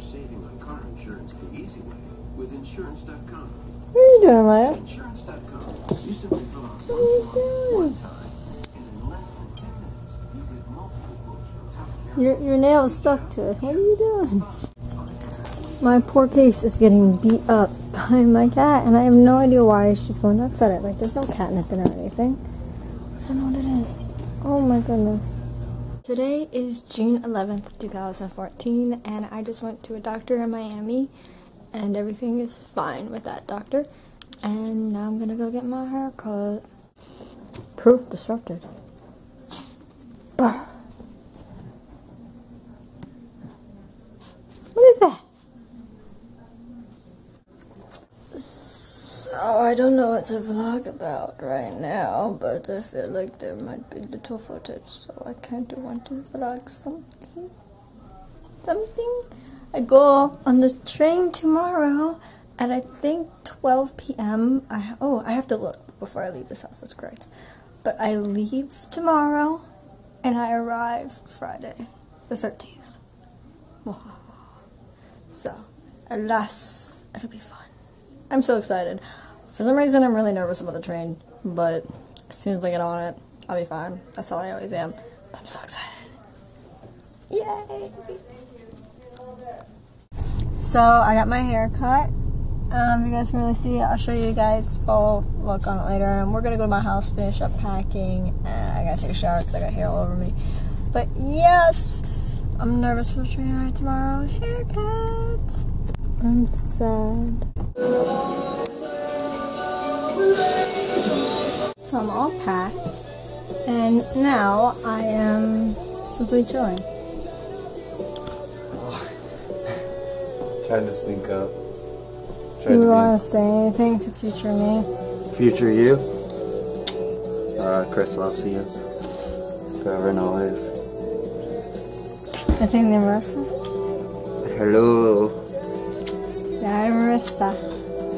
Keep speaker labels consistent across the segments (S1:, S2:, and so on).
S1: saving on car insurance the easy way with insurance.com.
S2: What are you doing, Leia?
S1: Insurance.com. You simply fill out one form one time, and in less than 10 minutes, you get multiple quotes from top carriers.
S2: Your, your nail is stuck to it. What are you doing? My poor case is getting beat up by my cat, and I have no idea why she's going nuts at it. Like, there's no catnip in it or anything. I don't know what it is. Oh my goodness. Today is June 11th, 2014, and I just went to a doctor in Miami, and everything is fine with that doctor. And now I'm gonna go get my hair cut. Proof disrupted. Brr. What is that? So I don't know what to vlog about right now, but I feel like there might be little footage, so I kind of want to vlog something. Something. I go on the train tomorrow at I think 12 p.m. I oh I have to look before I leave this house. That's correct. But I leave tomorrow, and I arrive Friday, the 13th. So, alas, it'll be fun. I'm so excited. For some reason, I'm really nervous about the train, but as soon as I get on it, I'll be fine. That's how I always am. I'm so excited. Yay! So, I got my hair cut. Um, you guys can really see it. I'll show you guys full look on it later. And we're gonna go to my house, finish up packing, and I gotta take a shower because I got hair all over me. But yes, I'm nervous for the train ride tomorrow. Haircut. I'm sad. So I'm all packed, and now I am simply chilling.
S3: Trying to sneak up. Trying
S2: you
S3: to
S2: want to say anything to future me?
S3: future you. Uh, Chris loves you. Forever and always.
S2: I think the Marissa.
S3: Hello.
S2: Yeah, Marissa.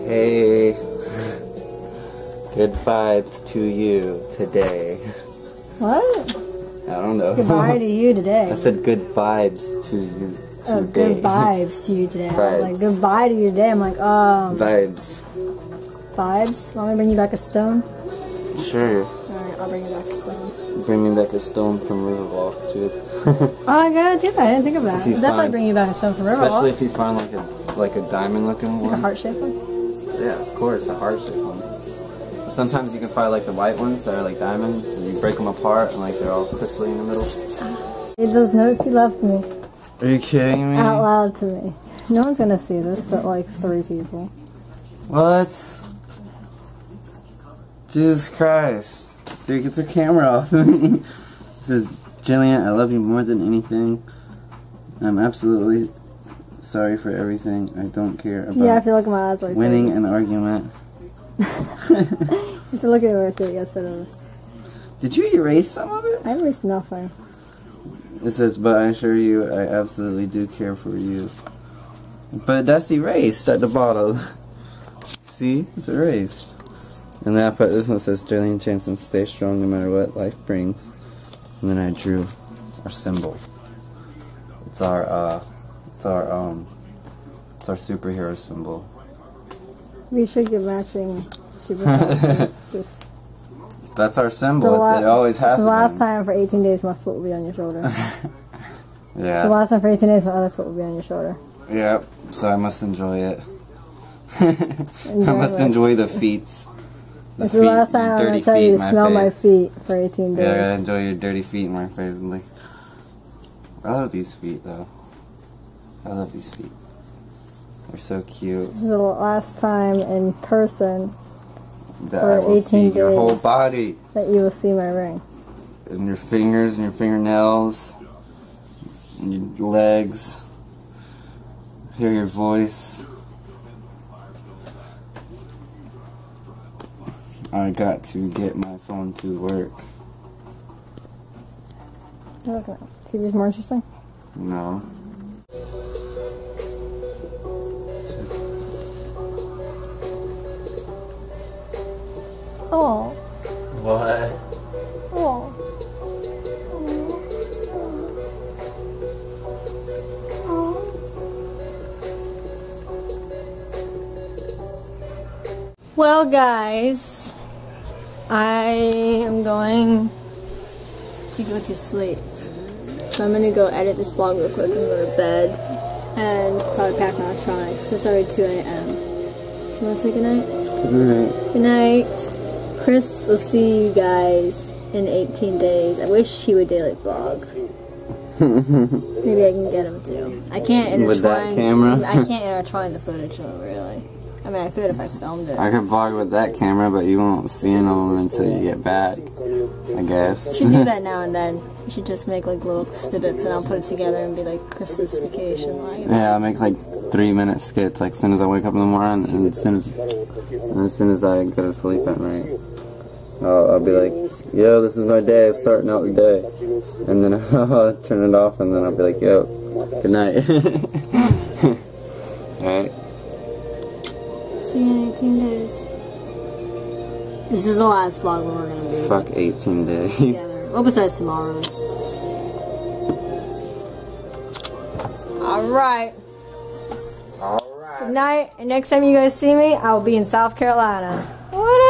S3: Hey. Good vibes to you today.
S2: What?
S3: I don't know.
S2: Goodbye to you today.
S3: I said good vibes to you today.
S2: Oh, good vibes to you today. Was like, goodbye to you today. I'm like, um,
S3: vibes.
S2: vibes. Want me to bring you back a stone?
S3: Sure.
S2: Alright, I'll bring you back a stone.
S3: Bringing back a stone from Riverwalk too.
S2: Oh, I gotta do that. I didn't think of that. I'll definitely
S3: find-
S2: bring you back a stone from Riverwalk.
S3: Especially if you find like a like a diamond looking
S2: like a
S3: one.
S2: heart shaped one.
S3: Yeah, of course, a heart shaped one. Sometimes you can find like the white ones that are like diamonds, and you break them apart and like they're all crystally in the middle.
S2: Read those notes you left me
S3: Are you kidding me?
S2: out loud to me. No one's gonna see this, but like three people.
S3: What? Jesus Christ. Dude, get the camera off of me. This is Jillian, I love you more than anything. I'm absolutely sorry for everything. I don't care about
S2: Yeah, I feel like my eyes like
S3: winning an argument.
S2: To look at where I said yesterday.
S3: Did you erase some of it?
S2: I erased nothing.
S3: It says, but I assure you, I absolutely do care for you. But that's erased at the bottom. See? It's erased. And then I put this one says, Jillian Chanson, stay strong no matter what life brings. And then I drew our symbol. It's our, uh, it's our, um, it's our superhero symbol.
S2: We should get matching superpowers. Just
S3: That's our
S2: the
S3: symbol.
S2: la-
S3: it always has
S2: it's
S3: to
S2: the last
S3: be.
S2: time for 18 days my foot will be on your shoulder. It's the last time for 18 days my other foot will be on your shoulder.
S3: Yep. So I must enjoy it. I must enjoy the feats.
S2: It's the last time I'm gonna tell you to smell my feet for 18 days.
S3: Yeah, I gotta enjoy your dirty feet in my face. I'm like, I love these feet though. I love these feet. They're so cute.
S2: This is the last time in person
S3: That
S2: For
S3: I will see
S2: 18
S3: your whole body
S2: that you will see my ring.
S3: and your fingers and your fingernails and your legs. Hear your voice. I got to get my phone to work.
S2: You're looking TV's more interesting?
S3: No.
S2: Oh.
S3: What?
S2: Oh. Well, guys. I am going to go to sleep. So I'm gonna go edit this vlog real quick and go to bed and probably pack my electronics because it's already 2 a.m. Do you want to say goodnight?
S3: Good night.
S2: Good night. Chris will see you guys in 18 days. I wish he would daily vlog. Maybe I can get him to. I can't intertwine.
S3: With that camera?
S2: I can't intertwine the footage though, really. I mean, I could if I filmed it.
S3: I could vlog with that camera, but you won't see them until you get back. I guess.
S2: You should do that now and then. You should just make like little snippets and I'll put it together and be like Chris's vacation vlog.
S3: Yeah, I'll make like three minute skits, like as soon as I wake up in the morning, and as soon as, and as soon as I go to sleep at night. I'll, I'll be like, yo, this is my day, I'm starting out the day. And then I'll turn it off, and then I'll be like, yo, good night. Alright?
S2: See you in 18 days. This is the last vlog we're gonna be
S3: Fuck 18 days.
S2: together. Well, besides tomorrow's. Alright.
S3: Alright.
S2: Good night. And next time you guys see me, I will be in South Carolina. What